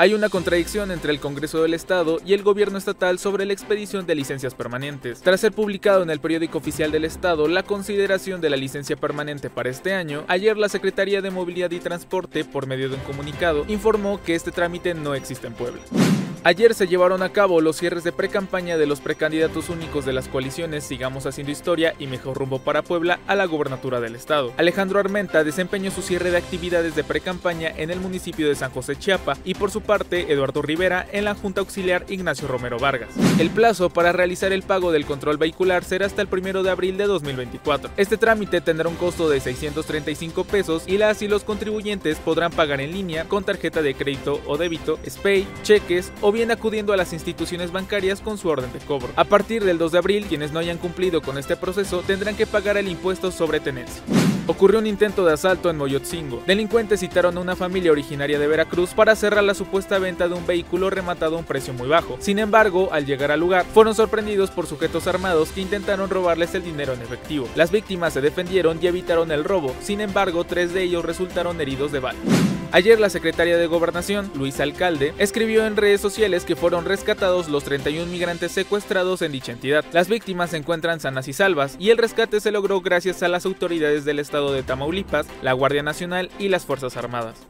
Hay una contradicción entre el Congreso del Estado y el gobierno estatal sobre la expedición de licencias permanentes. Tras ser publicado en el periódico oficial del Estado la consideración de la licencia permanente para este año, ayer la Secretaría de Movilidad y Transporte, por medio de un comunicado, informó que este trámite no existe en Puebla. Ayer se llevaron a cabo los cierres de precampaña de los precandidatos únicos de las coaliciones Sigamos Haciendo Historia y Mejor Rumbo para Puebla a la gobernatura del estado. Alejandro Armenta desempeñó su cierre de actividades de precampaña en el municipio de San José Chiapa y por su parte Eduardo Rivera en la Junta Auxiliar Ignacio Romero Vargas. El plazo para realizar el pago del control vehicular será hasta el 1 de abril de 2024. Este trámite tendrá un costo de 635 pesos y las y los contribuyentes podrán pagar en línea con tarjeta de crédito o débito, SPAY, cheques o bien acudiendo a las instituciones bancarias con su orden de cobro. A partir del 2 de abril, quienes no hayan cumplido con este proceso tendrán que pagar el impuesto sobre tenencia. Ocurrió un intento de asalto en Moyotzingo. Delincuentes citaron a una familia originaria de Veracruz para cerrar la supuesta venta de un vehículo rematado a un precio muy bajo. Sin embargo, al llegar al lugar, fueron sorprendidos por sujetos armados que intentaron robarles el dinero en efectivo. Las víctimas se defendieron y evitaron el robo. Sin embargo, tres de ellos resultaron heridos de bala. Ayer la secretaria de Gobernación, Luis Alcalde, escribió en redes sociales que fueron rescatados los 31 migrantes secuestrados en dicha entidad. Las víctimas se encuentran sanas y salvas y el rescate se logró gracias a las autoridades del estado de Tamaulipas, la Guardia Nacional y las Fuerzas Armadas.